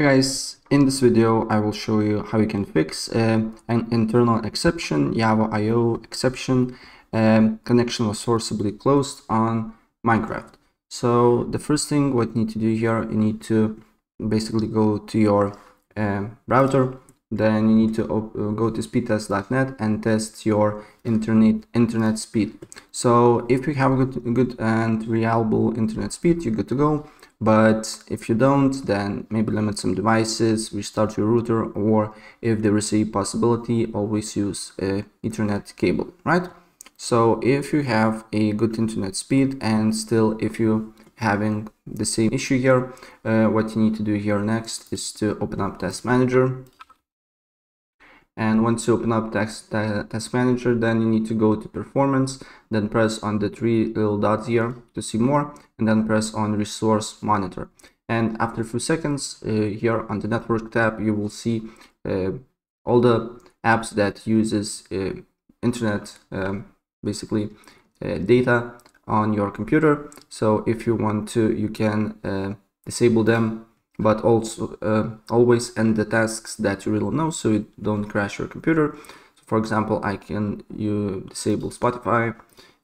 Hey guys, in this video I will show you how you can fix uh, an internal exception, Java IO exception, um, connection was forcibly closed on Minecraft. So the first thing what you need to do here, you need to basically go to your uh, browser, then you need to uh, go to speedtest.net and test your internet internet speed. So if you have a good, good and reliable internet speed, you're good to go. But if you don't, then maybe limit some devices, restart your router, or if there is a possibility, always use a Ethernet cable, right? So if you have a good internet speed and still if you having the same issue here, uh, what you need to do here next is to open up Task Manager and once you open up task, task manager then you need to go to performance then press on the three little dots here to see more and then press on resource monitor. And after a few seconds uh, here on the network tab you will see uh, all the apps that uses uh, internet um, basically uh, data on your computer. So if you want to you can uh, disable them but also uh, always end the tasks that you really know so you don't crash your computer. So for example, I can you disable Spotify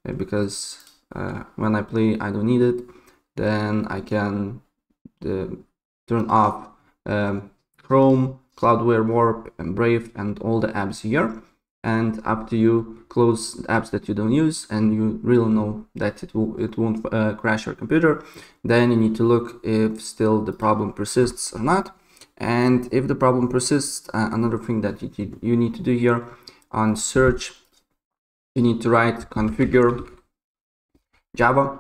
uh, because uh, when I play I don't need it. Then I can uh, turn off um, Chrome, Cloudflare Warp, and Brave, and all the apps here and up to you close apps that you don't use and you really know that it will it won't uh, crash your computer. Then you need to look if still the problem persists or not. And if the problem persists uh, another thing that you, you need to do here on search you need to write configure java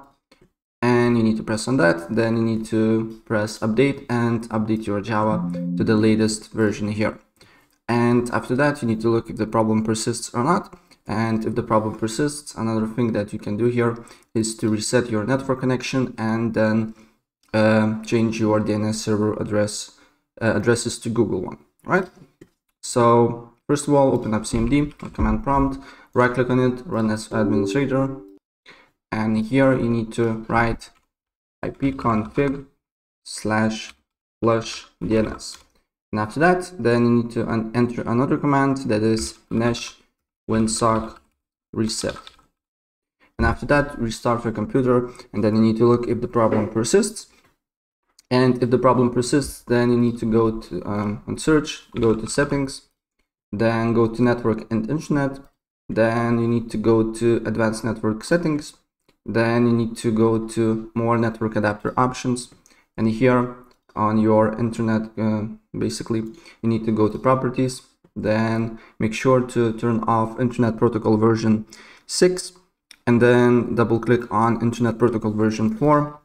and you need to press on that. Then you need to press update and update your java to the latest version here and after that you need to look if the problem persists or not. And if the problem persists another thing that you can do here is to reset your network connection and then uh, change your DNS server address uh, addresses to Google one right? So first of all open up CMD command prompt right click on it run as administrator. And here you need to write ipconfig slash flush DNS and after that, then you need to enter another command that is netsh winsock reset. And after that, restart your computer and then you need to look if the problem persists. And if the problem persists, then you need to go to um, on search, go to settings, then go to network and internet. Then you need to go to advanced network settings. Then you need to go to more network adapter options. And here on your internet uh, basically you need to go to properties then make sure to turn off internet protocol version 6 and then double click on internet protocol version 4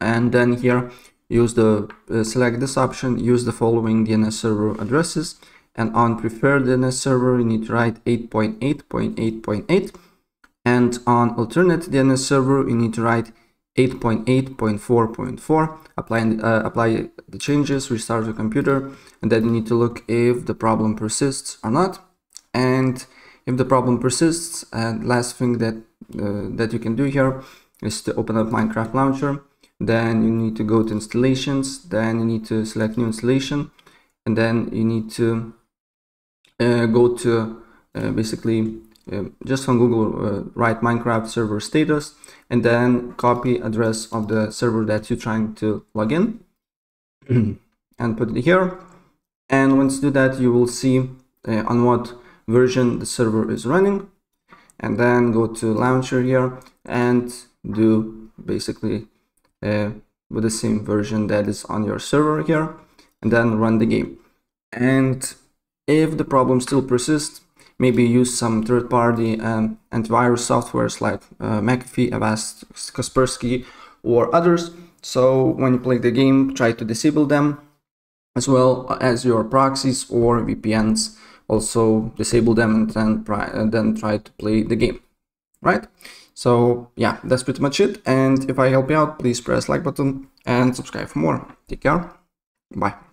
and then here use the uh, select this option use the following DNS server addresses and on preferred DNS server you need to write 8.8.8.8 and on alternate DNS server you need to write 8.8.4.4 apply uh, apply the changes restart your computer and then you need to look if the problem persists or not. And if the problem persists and last thing that uh, that you can do here is to open up minecraft launcher. Then you need to go to installations. Then you need to select new installation. And then you need to uh, go to uh, basically um, just on Google, uh, write Minecraft server status and then copy address of the server that you're trying to log in and put it here. And once you do that, you will see uh, on what version the server is running. And then go to launcher here and do basically uh, with the same version that is on your server here and then run the game. And if the problem still persists, maybe use some third-party um, antivirus softwares like uh, McAfee, Avast, Kaspersky, or others. So when you play the game, try to disable them as well as your proxies or VPNs. Also disable them and then, then try to play the game, right? So yeah, that's pretty much it. And if I help you out, please press like button and subscribe for more. Take care. Bye.